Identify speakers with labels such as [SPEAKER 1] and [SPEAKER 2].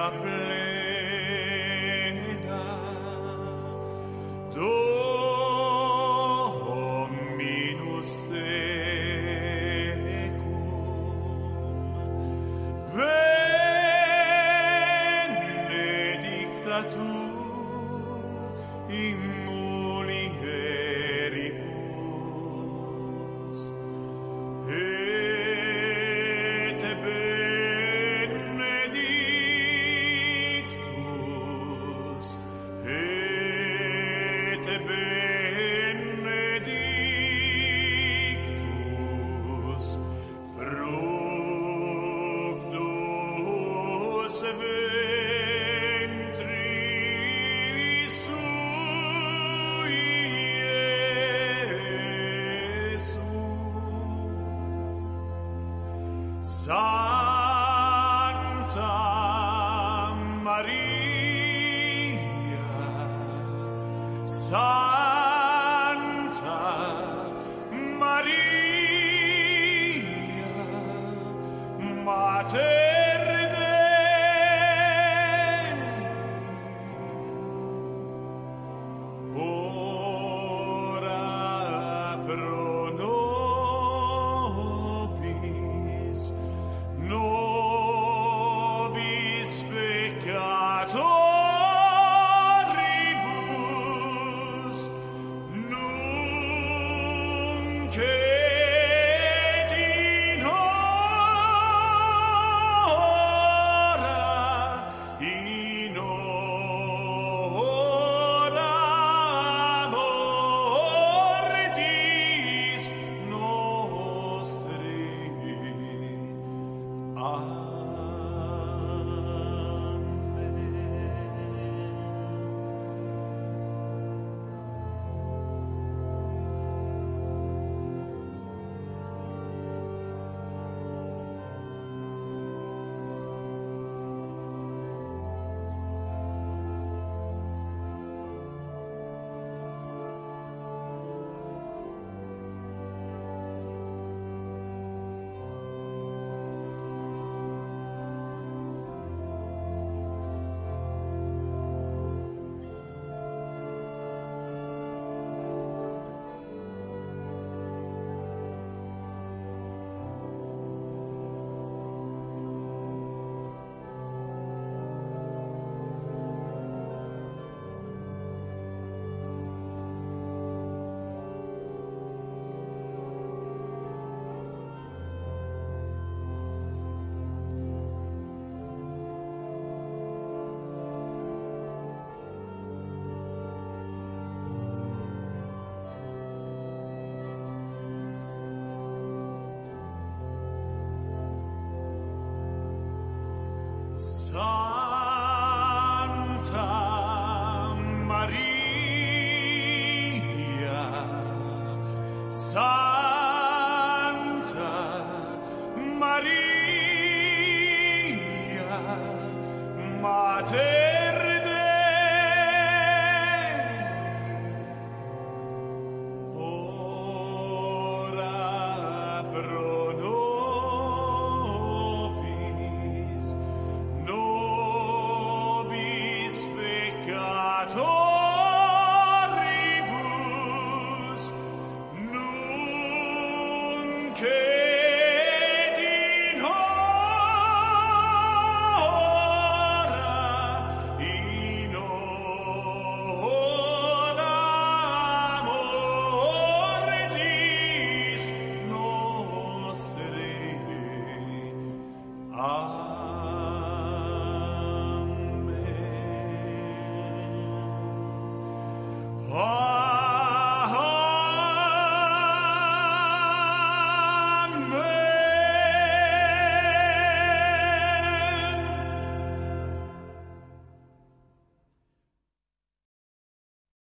[SPEAKER 1] gratia plena Santa Maria Santa Maria Mater